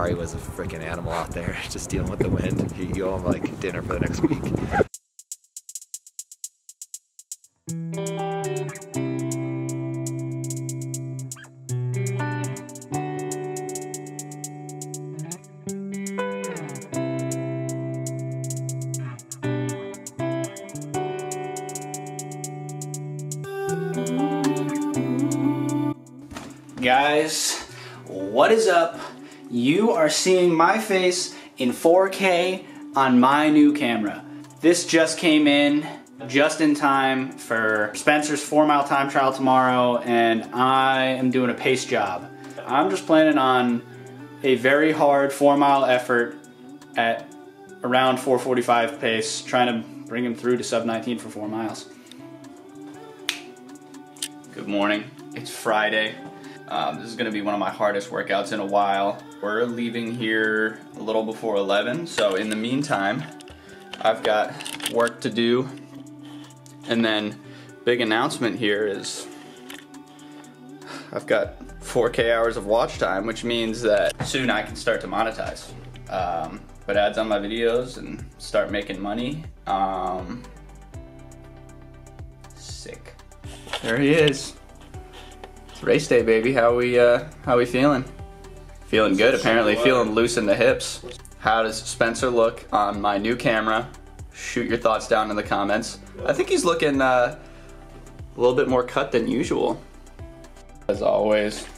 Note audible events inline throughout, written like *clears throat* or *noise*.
Ari was a freaking animal out there, *laughs* just dealing with the wind. He, you owe him like dinner for the next week. Guys, what is up? You are seeing my face in 4K on my new camera. This just came in just in time for Spencer's four mile time trial tomorrow and I am doing a pace job. I'm just planning on a very hard four mile effort at around 445 pace, trying to bring him through to sub 19 for four miles. Good morning. It's Friday. Um, this is going to be one of my hardest workouts in a while. We're leaving here a little before 11, so in the meantime, I've got work to do. And then, big announcement here is I've got 4K hours of watch time, which means that soon I can start to monetize. Um, put ads on my videos and start making money. Um, sick. There he is. It's race day, baby. How we uh, how we feeling? Feeling good, apparently. Feeling loose in the hips. How does Spencer look on my new camera? Shoot your thoughts down in the comments. I think he's looking uh, a little bit more cut than usual. As always,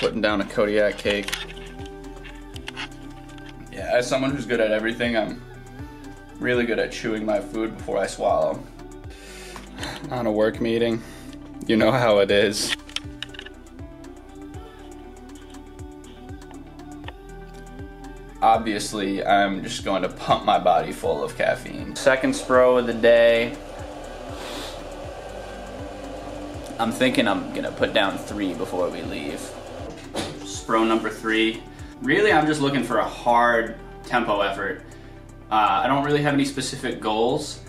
putting down a Kodiak cake. Yeah, as someone who's good at everything, I'm really good at chewing my food before I swallow. *sighs* On a work meeting, you know how it is. Obviously, I'm just going to pump my body full of caffeine. Second spro of the day. I'm thinking I'm gonna put down three before we leave. Spro number three. Really, I'm just looking for a hard tempo effort. Uh, I don't really have any specific goals,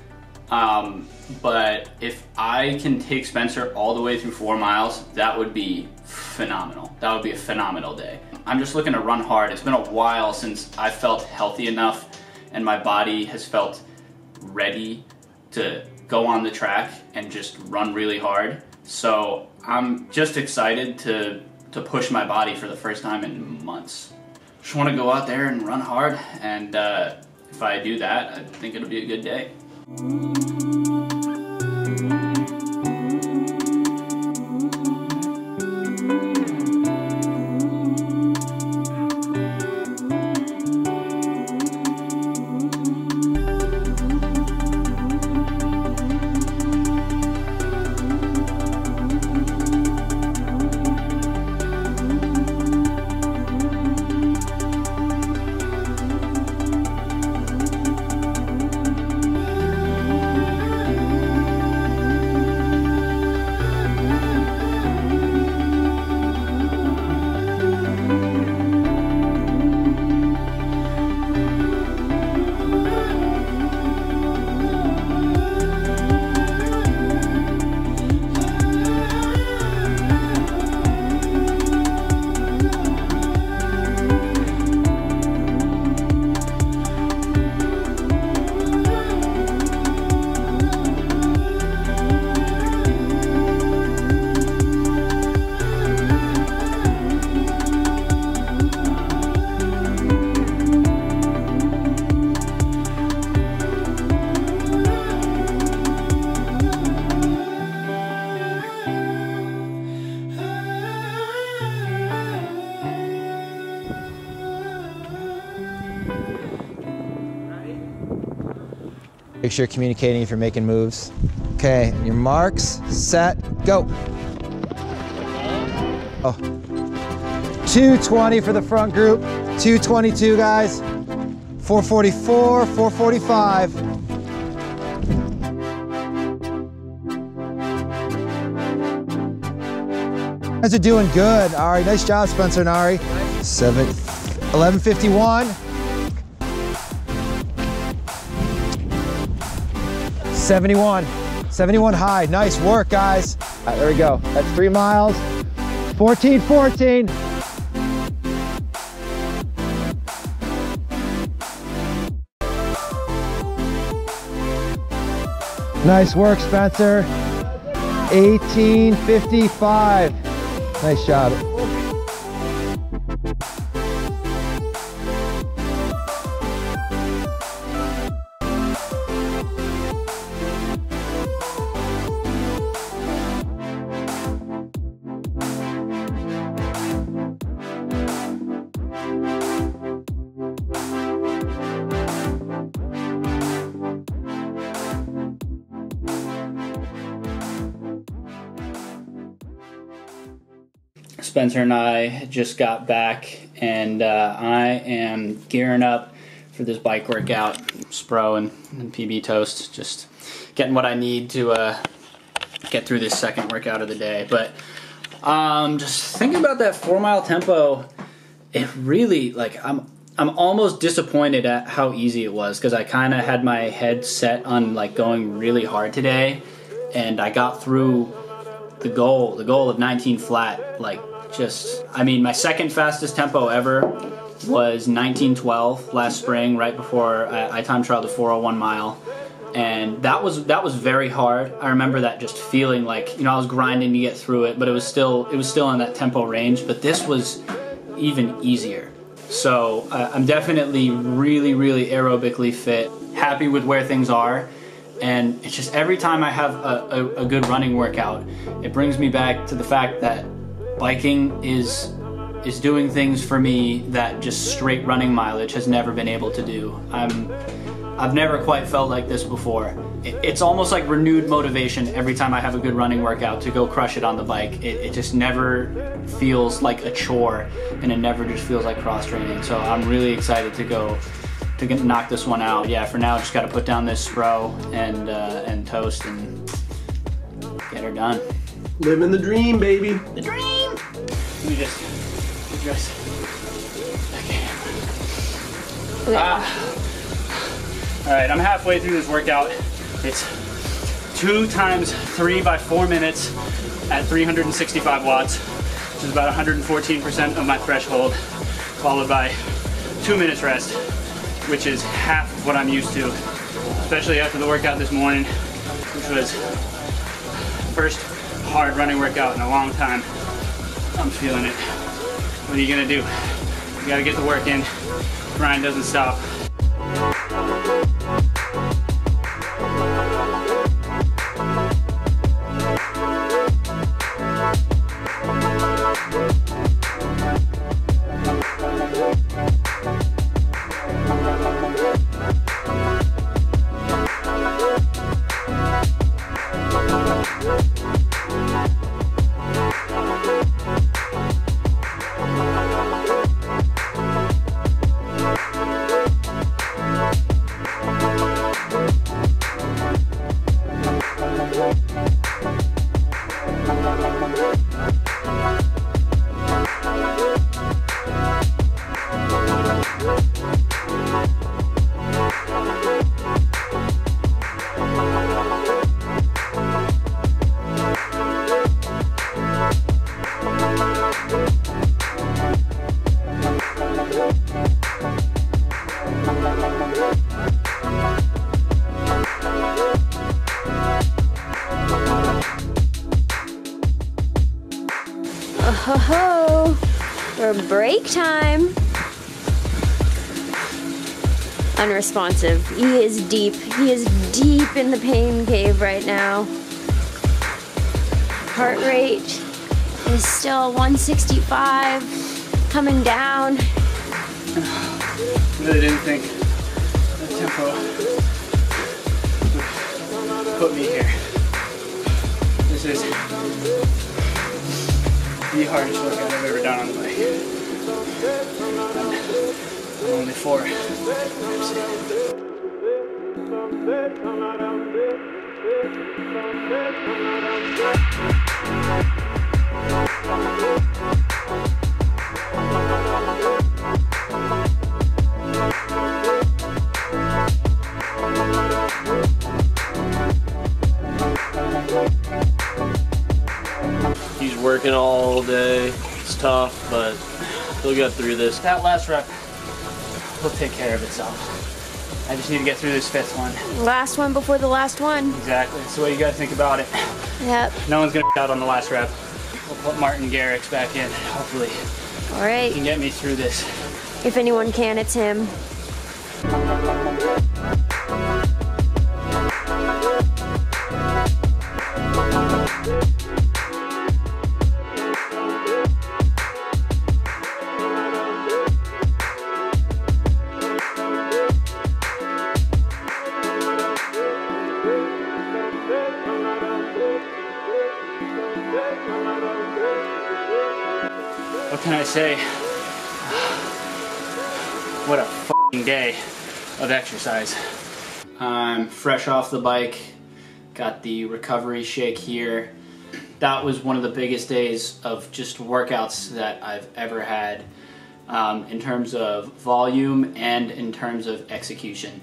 um, but if I can take Spencer all the way through four miles, that would be phenomenal. That would be a phenomenal day. I'm just looking to run hard. It's been a while since I felt healthy enough and my body has felt ready to go on the track and just run really hard. So I'm just excited to, to push my body for the first time in months. Just want to go out there and run hard and uh, if I do that, I think it'll be a good day. Make sure you're communicating if you're making moves. Okay, your marks, set, go. Oh. 220 for the front group, 222 guys, 444, 445. guys are doing good. All right, nice job, Spencer and Ari. Seven, 1151. 71. 71 high. Nice work, guys. There we go. That's three miles. 14, 14. Nice work, Spencer. 1855. Nice job. Spencer and I just got back, and uh, I am gearing up for this bike workout. Spro and, and PB Toast, just getting what I need to uh, get through this second workout of the day. But um, just thinking about that four mile tempo, it really like I'm I'm almost disappointed at how easy it was because I kind of had my head set on like going really hard today, and I got through the goal, the goal of 19 flat, like just, I mean, my second fastest tempo ever was 1912 last spring, right before I, I time trialed the 401 mile, and that was that was very hard. I remember that just feeling like you know I was grinding to get through it, but it was still it was still in that tempo range. But this was even easier. So uh, I'm definitely really really aerobically fit, happy with where things are and it's just every time I have a, a, a, good running workout, it brings me back to the fact that biking is is doing things for me that just straight running mileage has never been able to do. I'm I've never quite felt like this before. It, it's almost like renewed motivation every time I have a good running workout to go crush it on the bike. It, it just never feels like a chore and it never just feels like cross training. So I'm really excited to go to get, knock this one out. Yeah, for now, just got to put down this Spro and uh, and toast and get her done. Living the dream, baby. The dream. Let me just address. Okay. Ah. All right, I'm halfway through this workout. It's two times three by four minutes at 365 watts, which is about 114% of my threshold, followed by two minutes rest which is half of what I'm used to, especially after the workout this morning, which was first hard running workout in a long time. I'm feeling it. What are you gonna do? You gotta get the work in. Grind doesn't stop. Ho ho! For break time! Unresponsive. He is deep. He is deep in the pain cave right now. Heart rate is still 165, coming down. Really didn't think the tempo put me here. This is the hardest workout I've ever done on the bike. I'm only four. Tough, but we'll get through this. That last rep will take care of itself. I just need to get through this fifth one. Last one before the last one. Exactly. That's the way you gotta think about it. Yep. No one's gonna out on the last rep. We'll put Martin Garrix back in. Hopefully, All right. he can get me through this. If anyone can, it's him. Can I say? What a day of exercise. I'm fresh off the bike, got the recovery shake here. That was one of the biggest days of just workouts that I've ever had um, in terms of volume and in terms of execution.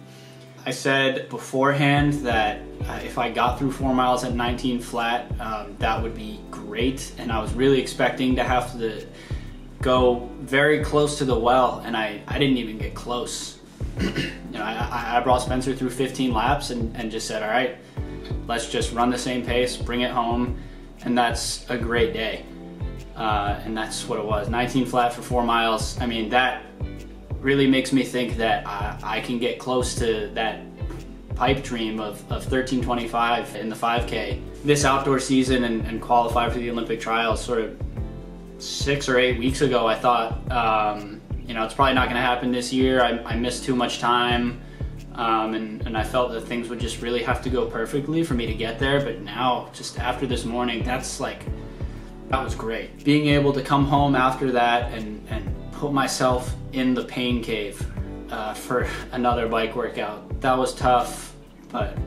I said beforehand that uh, if I got through four miles at 19 flat, um, that would be great. And I was really expecting to have to go very close to the well, and I, I didn't even get close. *clears throat* you know, I, I brought Spencer through 15 laps and, and just said, all right, let's just run the same pace, bring it home, and that's a great day. Uh, and that's what it was 19 flat for four miles. I mean, that really makes me think that I, I can get close to that pipe dream of, of 1325 in the 5K. This outdoor season and, and qualify for the Olympic trials sort of six or eight weeks ago, I thought, um, you know, it's probably not going to happen this year. I, I missed too much time. Um, and, and I felt that things would just really have to go perfectly for me to get there. But now, just after this morning, that's like, that was great. Being able to come home after that and, and put myself in the pain cave uh, for *laughs* another bike workout, that was tough, but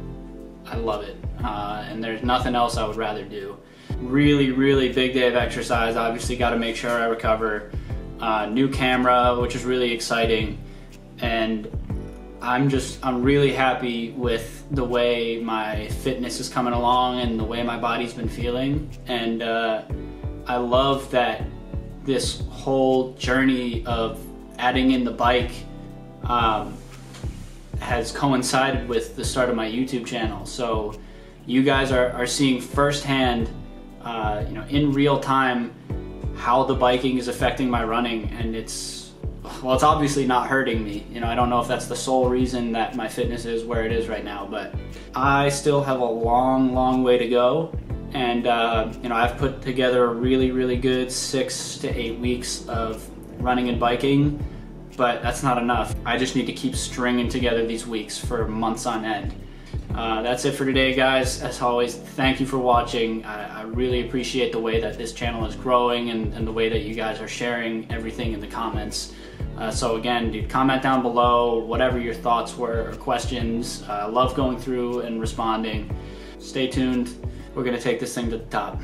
I love it. Uh, and there's nothing else I would rather do. Really, really big day of exercise. Obviously, got to make sure I recover. Uh, new camera, which is really exciting. And I'm just, I'm really happy with the way my fitness is coming along and the way my body's been feeling. And uh, I love that this whole journey of adding in the bike um, has coincided with the start of my YouTube channel. So you guys are, are seeing firsthand, uh, you know, in real time, how the biking is affecting my running, and it's well, it's obviously not hurting me. You know, I don't know if that's the sole reason that my fitness is where it is right now, but I still have a long, long way to go. And uh, you know, I've put together a really, really good six to eight weeks of running and biking, but that's not enough. I just need to keep stringing together these weeks for months on end. Uh, that's it for today, guys. As always, thank you for watching. I, I really appreciate the way that this channel is growing and, and, the way that you guys are sharing everything in the comments. Uh, so again, dude, comment down below whatever your thoughts were or questions. I uh, love going through and responding. Stay tuned. We're gonna take this thing to the top.